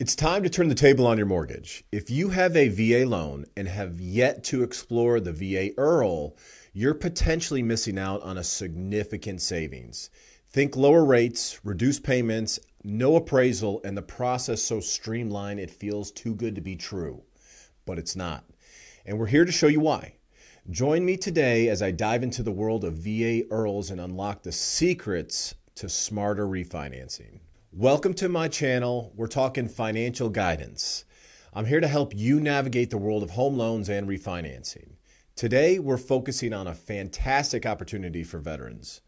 It's time to turn the table on your mortgage. If you have a VA loan and have yet to explore the VA IRRRL, you're potentially missing out on a significant savings. Think lower rates, reduced payments, no appraisal, and the process so streamlined it feels too good to be true. But it's not. And we're here to show you why. Join me today as I dive into the world of VA IRRRLs and unlock the secrets to smarter refinancing. Welcome to my channel. We're talking financial guidance. I'm here to help you navigate the world of home loans and refinancing. Today, we're focusing on a fantastic opportunity for veterans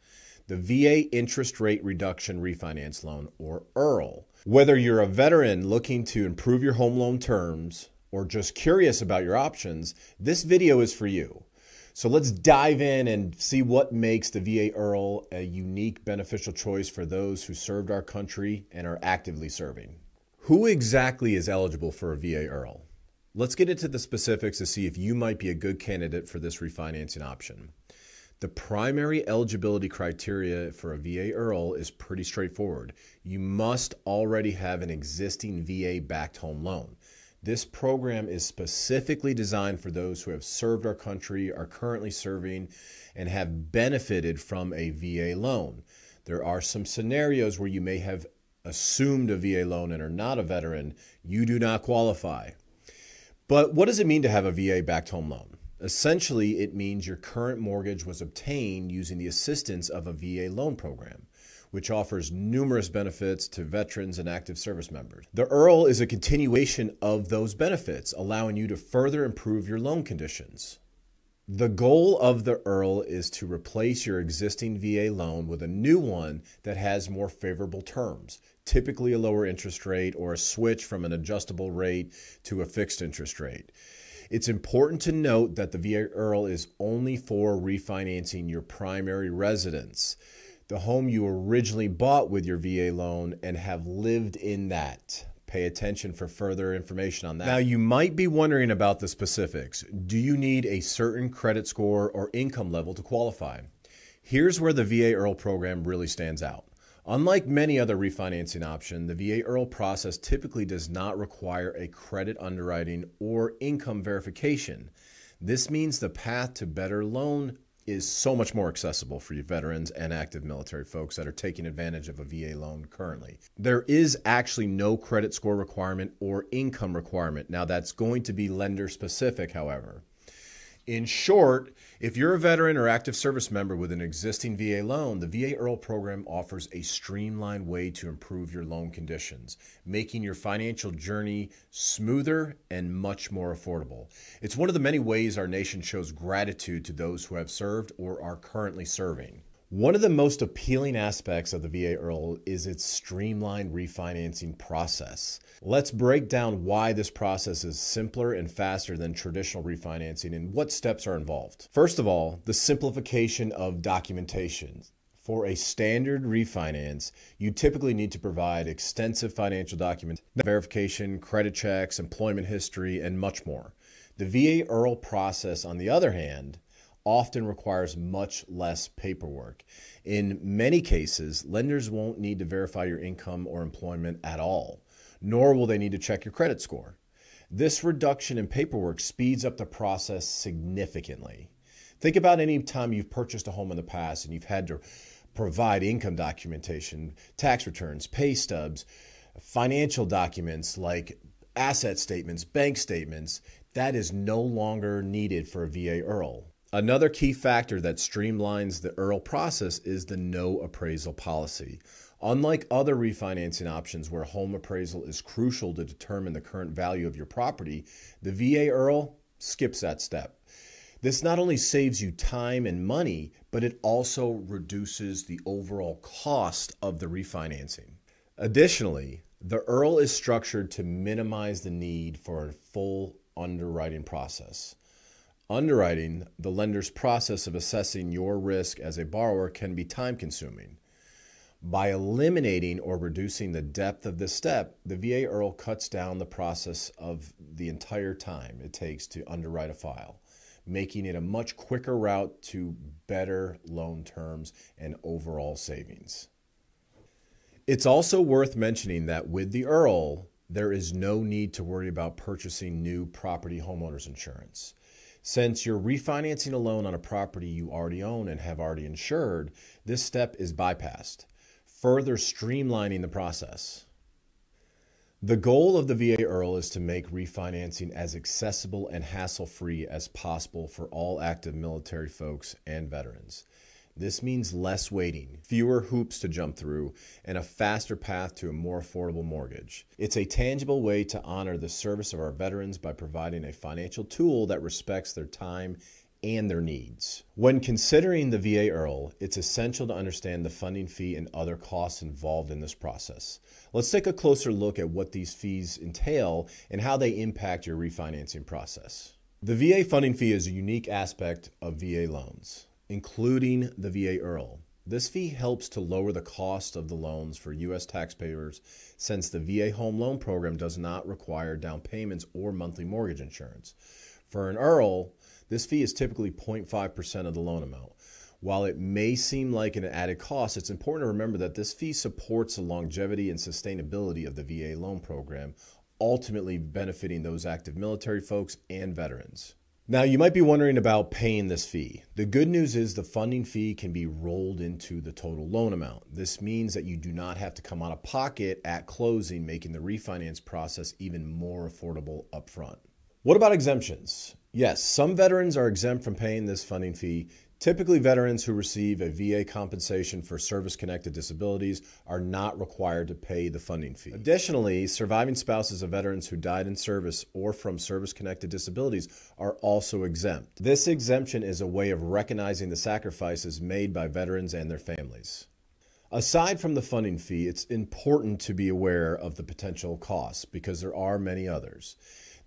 the VA Interest Rate Reduction Refinance Loan, or IRRRL. Whether you're a veteran looking to improve your home loan terms or just curious about your options, this video is for you. So let's dive in and see what makes the VA IRRRL a unique beneficial choice for those who served our country and are actively serving. Who exactly is eligible for a VA IRRRL? Let's get into the specifics to see if you might be a good candidate for this refinancing option. The primary eligibility criteria for a VA IRRRL is pretty straightforward. You must already have an existing VA backed home loan. This program is specifically designed for those who have served our country, are currently serving, and have benefited from a VA loan. There are some scenarios where you may have assumed a VA loan and are not a veteran. You do not qualify. But what does it mean to have a VA backed home loan? Essentially, it means your current mortgage was obtained using the assistance of a VA loan program which offers numerous benefits to veterans and active service members. The IRRRL is a continuation of those benefits, allowing you to further improve your loan conditions. The goal of the IRRRL is to replace your existing VA loan with a new one that has more favorable terms, typically a lower interest rate or a switch from an adjustable rate to a fixed interest rate. It's important to note that the VA IRRRL is only for refinancing your primary residence the home you originally bought with your VA loan and have lived in that. Pay attention for further information on that. Now, you might be wondering about the specifics. Do you need a certain credit score or income level to qualify? Here's where the VA IRRRL program really stands out. Unlike many other refinancing options, the VA IRRRL process typically does not require a credit underwriting or income verification. This means the path to better loan is so much more accessible for you veterans and active military folks that are taking advantage of a VA loan currently. There is actually no credit score requirement or income requirement. Now, that's going to be lender specific, however. In short, if you're a veteran or active service member with an existing VA loan, the VA IRRRL program offers a streamlined way to improve your loan conditions, making your financial journey smoother and much more affordable. It's one of the many ways our nation shows gratitude to those who have served or are currently serving. One of the most appealing aspects of the VA IRRRL is its streamlined refinancing process. Let's break down why this process is simpler and faster than traditional refinancing and what steps are involved. First of all, the simplification of documentation. For a standard refinance, you typically need to provide extensive financial documents, verification, credit checks, employment history, and much more. The VA IRRRL process, on the other hand, often requires much less paperwork. In many cases, lenders won't need to verify your income or employment at all, nor will they need to check your credit score. This reduction in paperwork speeds up the process significantly. Think about any time you've purchased a home in the past and you've had to provide income documentation, tax returns, pay stubs, financial documents like asset statements, bank statements. That is no longer needed for a VA IRRRL. Another key factor that streamlines the IRRRL process is the no appraisal policy. Unlike other refinancing options where home appraisal is crucial to determine the current value of your property, the VA IRRRL skips that step. This not only saves you time and money, but it also reduces the overall cost of the refinancing. Additionally, the IRRRL is structured to minimize the need for a full underwriting process. Underwriting, the lender's process of assessing your risk as a borrower, can be time consuming. By eliminating or reducing the depth of this step, the VA IRRRL cuts down the process of the entire time it takes to underwrite a file, making it a much quicker route to better loan terms and overall savings. It's also worth mentioning that with the IRRRL, there is no need to worry about purchasing new property homeowners insurance. Since you're refinancing a loan on a property you already own and have already insured, this step is bypassed, further streamlining the process. The goal of the VA IRRRL is to make refinancing as accessible and hassle free as possible for all active military folks and veterans. This means less waiting, fewer hoops to jump through, and a faster path to a more affordable mortgage. It's a tangible way to honor the service of our veterans by providing a financial tool that respects their time and their needs. When considering the VA IRRRL, it's essential to understand the funding fee and other costs involved in this process. Let's take a closer look at what these fees entail and how they impact your refinancing process. The VA funding fee is a unique aspect of VA loans including the VA IRRRL. This fee helps to lower the cost of the loans for U.S. taxpayers since the VA Home Loan Program does not require down payments or monthly mortgage insurance. For an IRRRL, this fee is typically 0.5% of the loan amount. While it may seem like an added cost, it's important to remember that this fee supports the longevity and sustainability of the VA loan program, ultimately benefiting those active military folks and veterans. Now, you might be wondering about paying this fee. The good news is the funding fee can be rolled into the total loan amount. This means that you do not have to come out of pocket at closing, making the refinance process even more affordable upfront. What about exemptions? Yes, some veterans are exempt from paying this funding fee. Typically, veterans who receive a VA compensation for service connected disabilities are not required to pay the funding fee. Additionally, surviving spouses of veterans who died in service or from service connected disabilities are also exempt. This exemption is a way of recognizing the sacrifices made by veterans and their families. Aside from the funding fee, it's important to be aware of the potential costs because there are many others.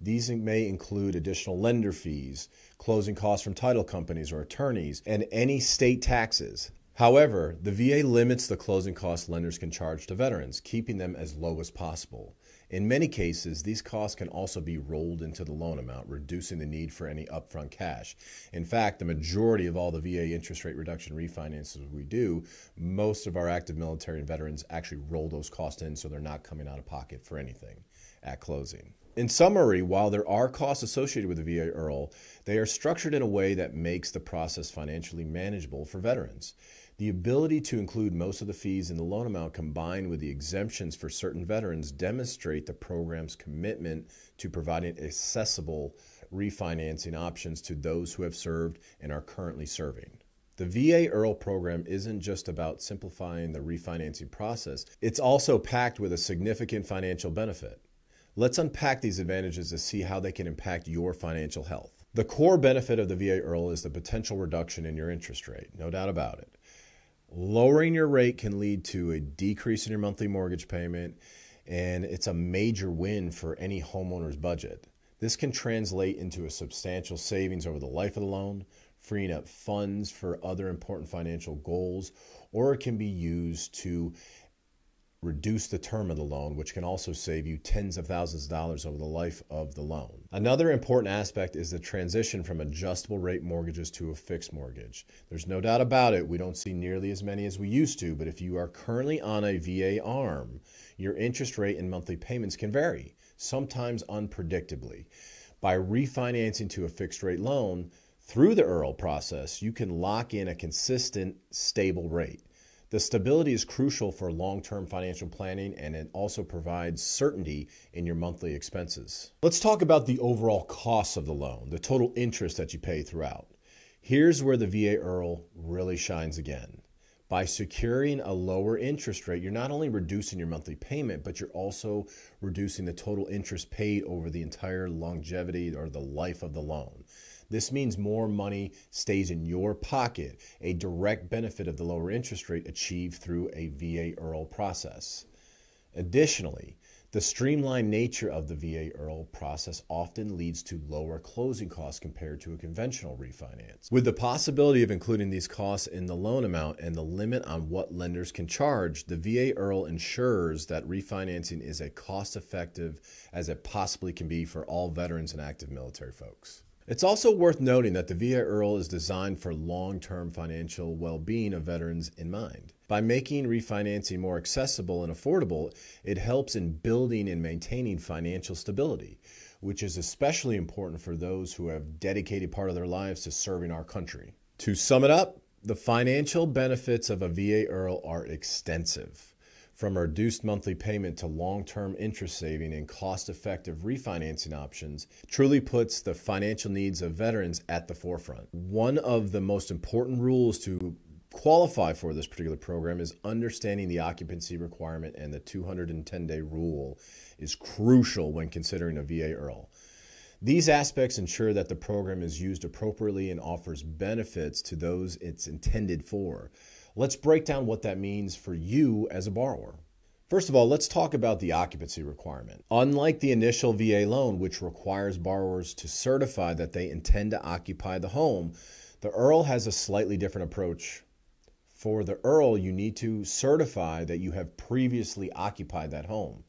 These may include additional lender fees, closing costs from title companies or attorneys, and any state taxes. However, the VA limits the closing costs lenders can charge to veterans, keeping them as low as possible. In many cases, these costs can also be rolled into the loan amount, reducing the need for any upfront cash. In fact, the majority of all the VA interest rate reduction refinances we do, most of our active military and veterans actually roll those costs in so they're not coming out of pocket for anything at closing. In summary, while there are costs associated with the VA IRRRL, they are structured in a way that makes the process financially manageable for veterans. The ability to include most of the fees in the loan amount combined with the exemptions for certain veterans demonstrate the program's commitment to providing accessible refinancing options to those who have served and are currently serving. The VA IRRRL program isn't just about simplifying the refinancing process, it's also packed with a significant financial benefit. Let's unpack these advantages to see how they can impact your financial health. The core benefit of the VA IRRRL is the potential reduction in your interest rate, no doubt about it. Lowering your rate can lead to a decrease in your monthly mortgage payment, and it's a major win for any homeowner's budget. This can translate into a substantial savings over the life of the loan, freeing up funds for other important financial goals, or it can be used to reduce the term of the loan, which can also save you tens of thousands of dollars over the life of the loan. Another important aspect is the transition from adjustable rate mortgages to a fixed mortgage. There's no doubt about it, we don't see nearly as many as we used to, but if you are currently on a VA ARM, your interest rate and monthly payments can vary, sometimes unpredictably. By refinancing to a fixed rate loan, through the IRRRL process, you can lock in a consistent, stable rate. The stability is crucial for long term financial planning and it also provides certainty in your monthly expenses. Let's talk about the overall cost of the loan, the total interest that you pay throughout. Here's where the VA IRRRL really shines again. By securing a lower interest rate, you're not only reducing your monthly payment, but you're also reducing the total interest paid over the entire longevity or the life of the loan. This means more money stays in your pocket, a direct benefit of the lower interest rate achieved through a VA IRRRL process. Additionally, the streamlined nature of the VA IRRRL process often leads to lower closing costs compared to a conventional refinance. With the possibility of including these costs in the loan amount and the limit on what lenders can charge, the VA IRRRL ensures that refinancing is as cost effective as it possibly can be for all veterans and active military folks. It's also worth noting that the VA IRRRL is designed for long term financial well being of veterans in mind. By making refinancing more accessible and affordable, it helps in building and maintaining financial stability, which is especially important for those who have dedicated part of their lives to serving our country. To sum it up, the financial benefits of a VA IRRRL are extensive. From a reduced monthly payment to long term interest saving and cost effective refinancing options, truly puts the financial needs of veterans at the forefront. One of the most important rules to qualify for this particular program is understanding the occupancy requirement and the 210 day rule is crucial when considering a VA IRRRL. These aspects ensure that the program is used appropriately and offers benefits to those it's intended for. Let's break down what that means for you as a borrower. First of all, let's talk about the occupancy requirement. Unlike the initial VA loan, which requires borrowers to certify that they intend to occupy the home, the IRRRL has a slightly different approach for the IRRRL, you need to certify that you have previously occupied that home.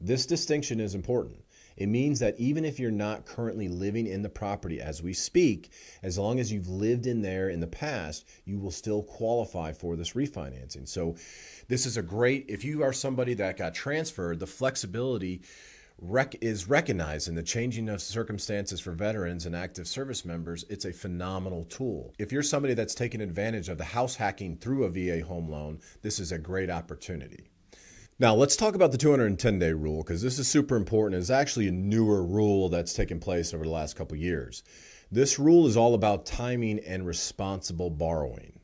This distinction is important. It means that even if you're not currently living in the property as we speak, as long as you've lived in there in the past, you will still qualify for this refinancing. So, this is a great, if you are somebody that got transferred, the flexibility is recognized in the changing of circumstances for veterans and active service members, it's a phenomenal tool. If you're somebody that's taken advantage of the house hacking through a VA home loan, this is a great opportunity. Now, let's talk about the 210 day rule because this is super important. It's actually a newer rule that's taken place over the last couple years. This rule is all about timing and responsible borrowing.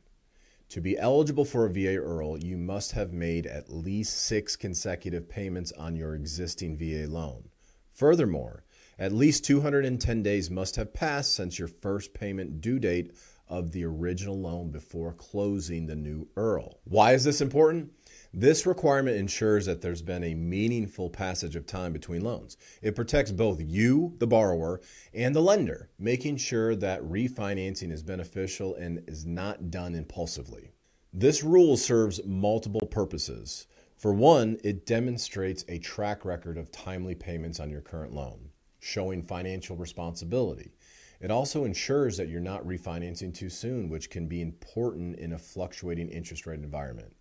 To be eligible for a VA IRRRL, you must have made at least six consecutive payments on your existing VA loan. Furthermore, at least 210 days must have passed since your first payment due date of the original loan before closing the new IRRRL. Why is this important? This requirement ensures that there's been a meaningful passage of time between loans. It protects both you, the borrower, and the lender, making sure that refinancing is beneficial and is not done impulsively. This rule serves multiple purposes. For one, it demonstrates a track record of timely payments on your current loan, showing financial responsibility. It also ensures that you're not refinancing too soon, which can be important in a fluctuating interest rate environment.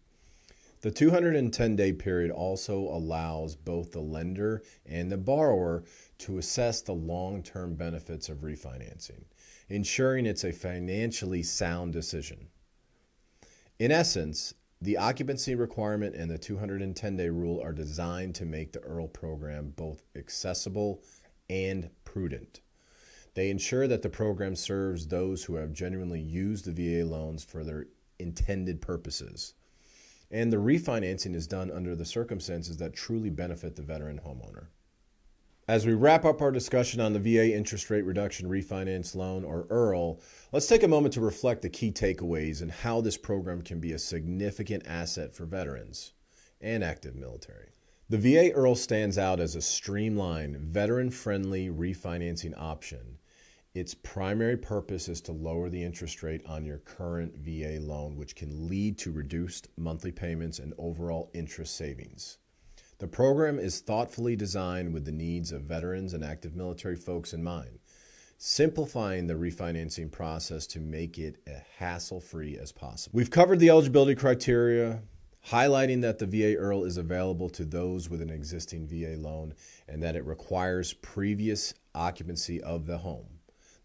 The 210 day period also allows both the lender and the borrower to assess the long term benefits of refinancing, ensuring it's a financially sound decision. In essence, the occupancy requirement and the 210 day rule are designed to make the IRRRL program both accessible and prudent. They ensure that the program serves those who have genuinely used the VA loans for their intended purposes and the refinancing is done under the circumstances that truly benefit the veteran homeowner. As we wrap up our discussion on the VA interest rate reduction refinance loan or IRRRL, let's take a moment to reflect the key takeaways and how this program can be a significant asset for veterans and active military. The VA IRRRL stands out as a streamlined, veteran friendly refinancing option its primary purpose is to lower the interest rate on your current VA loan, which can lead to reduced monthly payments and overall interest savings. The program is thoughtfully designed with the needs of veterans and active military folks in mind, simplifying the refinancing process to make it as hassle free as possible. We've covered the eligibility criteria, highlighting that the VA IRRRL is available to those with an existing VA loan and that it requires previous occupancy of the home.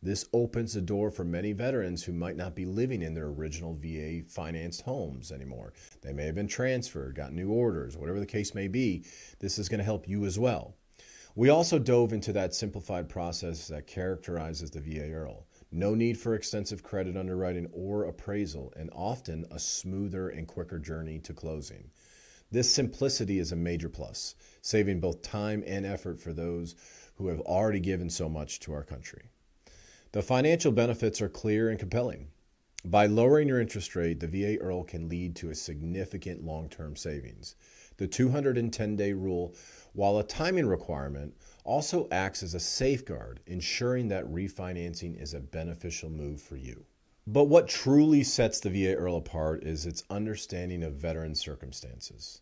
This opens the door for many veterans who might not be living in their original VA financed homes anymore. They may have been transferred, got new orders, whatever the case may be. This is going to help you as well. We also dove into that simplified process that characterizes the VA IRRRL. No need for extensive credit underwriting or appraisal, and often a smoother and quicker journey to closing. This simplicity is a major plus, saving both time and effort for those who have already given so much to our country. The financial benefits are clear and compelling. By lowering your interest rate, the VA IRRRL can lead to a significant long term savings. The 210 day rule, while a timing requirement, also acts as a safeguard, ensuring that refinancing is a beneficial move for you. But what truly sets the VA IRRRL apart is its understanding of veteran circumstances.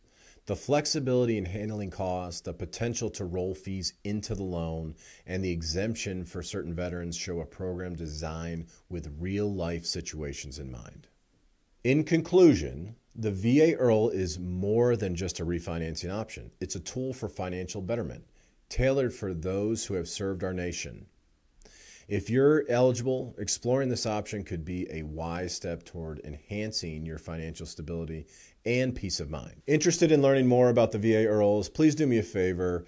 The flexibility in handling costs, the potential to roll fees into the loan, and the exemption for certain veterans show a program designed with real life situations in mind. In conclusion, the VA IRRRL is more than just a refinancing option. It's a tool for financial betterment, tailored for those who have served our nation. If you're eligible, exploring this option could be a wise step toward enhancing your financial stability and peace of mind. Interested in learning more about the VA IRRRLs? Please do me a favor.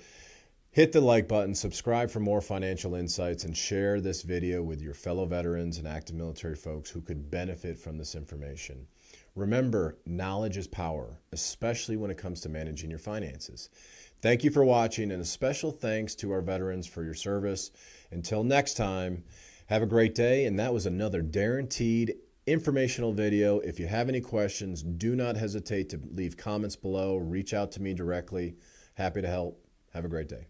Hit the like button, subscribe for more financial insights, and share this video with your fellow veterans and active military folks who could benefit from this information. Remember, knowledge is power, especially when it comes to managing your finances. Thank you for watching, and a special thanks to our veterans for your service. Until next time, have a great day. And that was another guaranteed informational video. If you have any questions, do not hesitate to leave comments below. Reach out to me directly. Happy to help. Have a great day.